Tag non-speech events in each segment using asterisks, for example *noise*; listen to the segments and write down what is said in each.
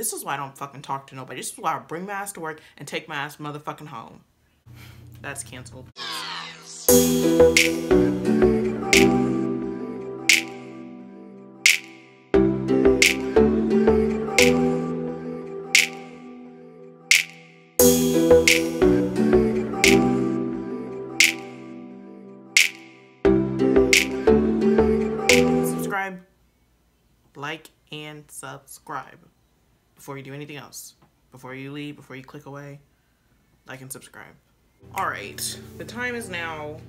This is why I don't fucking talk to nobody. This is why I bring my ass to work and take my ass motherfucking home. That's canceled. Subscribe, like, and subscribe before you do anything else. Before you leave, before you click away, like and subscribe. All right, the time is now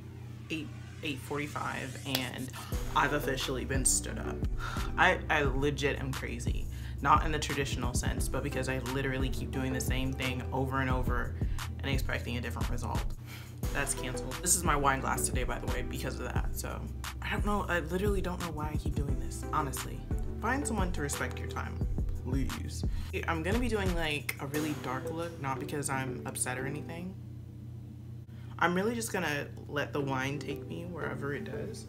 8 8:45 and I've officially been stood up. I I legit am crazy. Not in the traditional sense, but because I literally keep doing the same thing over and over and expecting a different result. That's canceled. This is my wine glass today, by the way, because of that. So I don't know. I literally don't know why I keep doing this, honestly. Find someone to respect your time, please. I'm gonna be doing like a really dark look, not because I'm upset or anything. I'm really just gonna let the wine take me wherever it does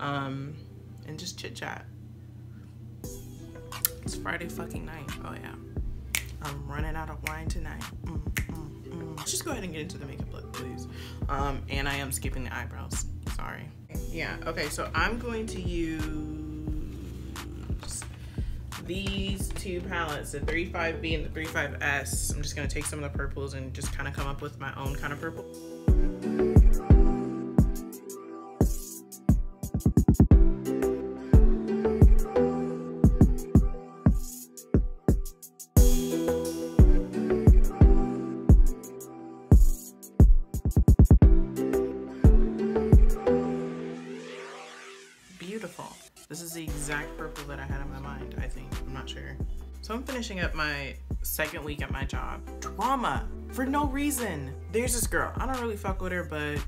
um, and just chit chat. It's Friday fucking night. Oh yeah. I'm running out of wine tonight. Mm, mm, mm. Let's just go ahead and get into the makeup look, please. Um, and I am skipping the eyebrows. Sorry. Yeah, okay, so I'm going to use these two palettes, the 35B and the 35S. I'm just gonna take some of the purples and just kind of come up with my own kind of purple. So I'm finishing up my second week at my job. Drama for no reason. There's this girl. I don't really fuck with her, but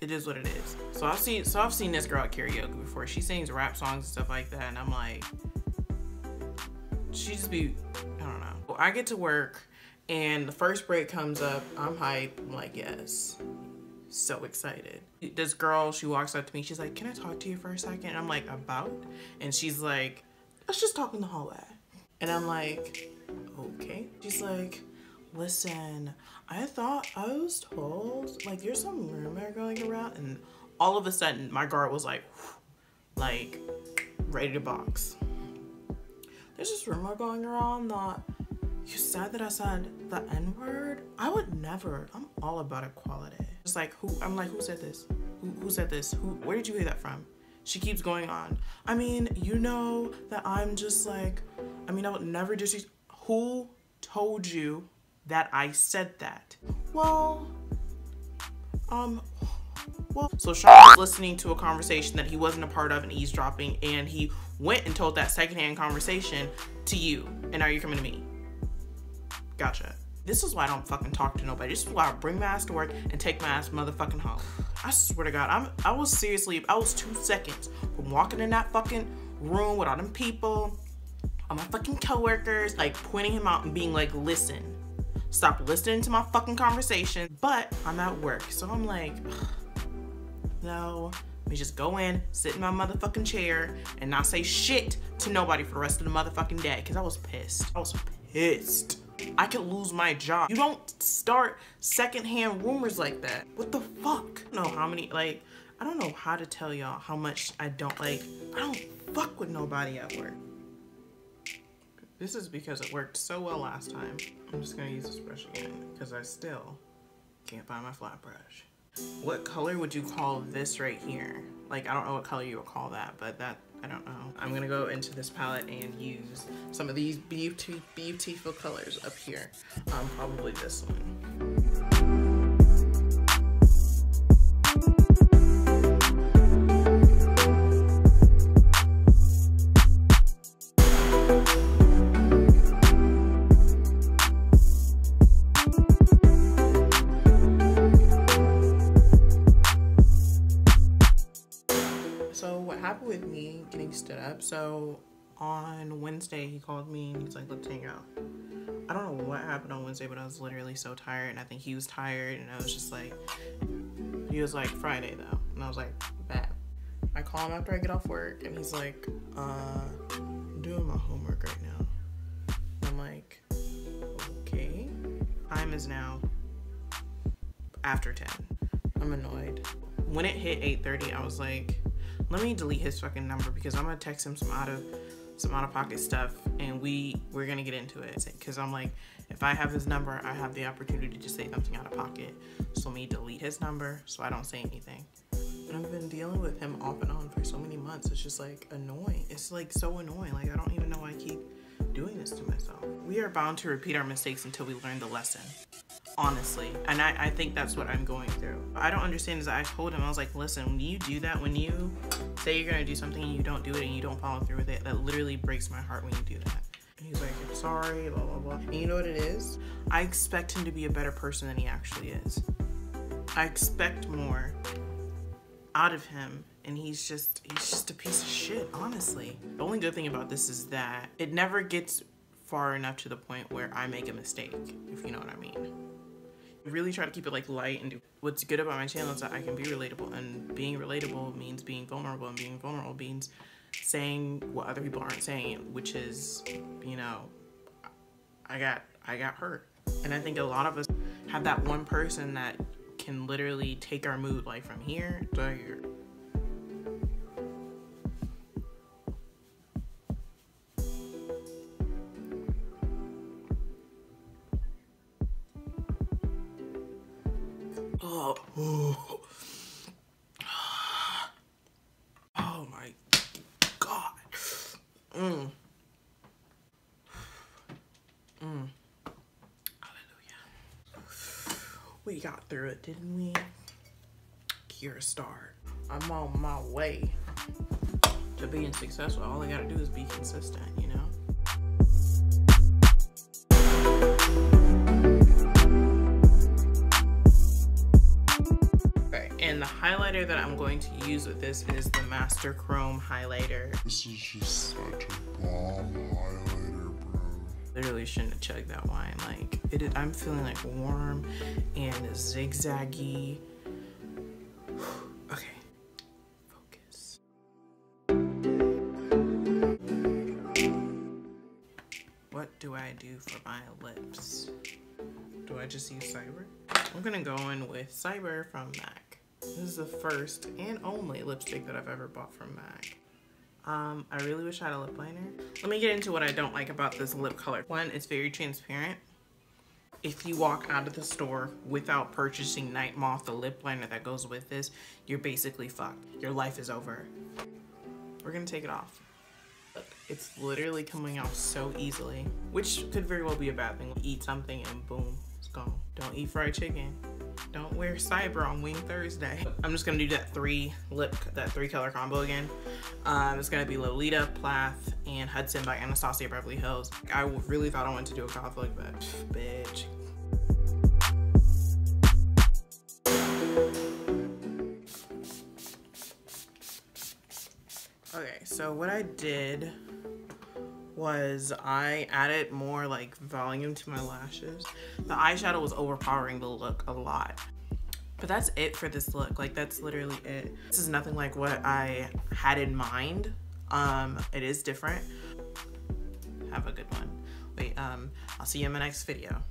it is what it is. So I've seen so I've seen this girl at karaoke before. She sings rap songs and stuff like that, and I'm like, she just be, I don't know. I get to work, and the first break comes up. I'm hype. I'm like, yes, so excited. This girl, she walks up to me. She's like, can I talk to you for a second? And I'm like, about? And she's like, let's just talk in the hallway. And I'm like, okay. She's like, listen, I thought I was told, like, there's some rumor going around. And all of a sudden, my guard was like, like, ready to box. There's this rumor going around that you said that I said the N word. I would never. I'm all about equality. It's like who? I'm like, who said this? Who, who said this? Who? Where did you hear that from? She keeps going on. I mean, you know that I'm just like. I mean, I would never just. Who told you that I said that? Well, um, well, so Sean was listening to a conversation that he wasn't a part of and eavesdropping, and he went and told that secondhand conversation to you, and now you're coming to me. Gotcha. This is why I don't fucking talk to nobody. This is why I bring my ass to work and take my ass motherfucking home. I swear to God, I'm, I was seriously, I was two seconds from walking in that fucking room with all them people, all my fucking coworkers, like pointing him out and being like, listen, stop listening to my fucking conversation. But I'm at work, so I'm like, no, let me just go in, sit in my motherfucking chair, and not say shit to nobody for the rest of the motherfucking day. Cause I was pissed. I was pissed. I could lose my job. You don't start secondhand rumors like that. What the fuck? I don't know how many, like, I don't know how to tell y'all how much I don't, like, I don't fuck with nobody at work. This is because it worked so well last time. I'm just gonna use this brush again because I still can't find my flat brush. What color would you call this right here? Like, I don't know what color you would call that, but that, I don't know. I'm gonna go into this palette and use some of these beauty, beautiful colors up here. Um, probably this one. So what happened with me getting stood up, so on Wednesday he called me and he's like, let's hang out. I don't know what happened on Wednesday, but I was literally so tired and I think he was tired and I was just like, he was like, Friday though. And I was like, bad. I call him after I get off work and he's like, uh, I'm doing my homework right now. I'm like, okay. Time is now after 10. I'm annoyed. When it hit 8.30, I was like, let me delete his fucking number because I'm gonna text him some out of some out of pocket stuff and we we're gonna get into it. Because I'm like if I have his number I have the opportunity to say something out of pocket. So let me delete his number so I don't say anything. And I've been dealing with him off and on for so many months. It's just like annoying. It's like so annoying. Like I don't even know why I keep doing this to myself. We are bound to repeat our mistakes until we learn the lesson honestly. And I, I think that's what I'm going through. I don't understand is I told him, I was like, listen, when you do that, when you say you're gonna do something and you don't do it and you don't follow through with it, that literally breaks my heart when you do that. And he's like, I'm sorry, blah, blah, blah. And you know what it is? I expect him to be a better person than he actually is. I expect more out of him and he's just he's just a piece of shit honestly the only good thing about this is that it never gets far enough to the point where i make a mistake if you know what i mean really try to keep it like light and do what's good about my channel is that I can be relatable and being relatable means being vulnerable and being vulnerable means saying what other people aren't saying which is you know I got I got hurt. And I think a lot of us have that one person that can literally take our mood like from here to here Oh. *sighs* Oh my god. Mm. Mm. Hallelujah. We got through it, didn't we? You're a star. I'm on my way to being successful. All I gotta do is be consistent, highlighter that I'm going to use with this is the Master Chrome highlighter. This is just such a bomb highlighter, bro. Literally shouldn't have chugged that wine. Like, it is, I'm feeling like warm and zigzaggy. *sighs* okay, focus. What do I do for my lips? Do I just use Cyber? I'm gonna go in with Cyber from MAC. This is the first and only lipstick that I've ever bought from MAC. Um, I really wish I had a lip liner. Let me get into what I don't like about this lip color. One, it's very transparent. If you walk out of the store without purchasing Night Moth, the lip liner that goes with this, you're basically fucked. Your life is over. We're gonna take it off. Look, it's literally coming off so easily, which could very well be a bad thing. Eat something and boom, it's gone. Don't eat fried chicken don't wear cyber on wing thursday. I'm just gonna do that three lip that three color combo again. Um, it's gonna be lolita plath and hudson by anastasia beverly hills. I really thought i wanted to do a goth look but bitch. Okay so what i did was I added more like volume to my lashes. The eyeshadow was overpowering the look a lot. But that's it for this look. Like that's literally it. This is nothing like what I had in mind. Um, it is different. Have a good one. Wait, um, I'll see you in my next video.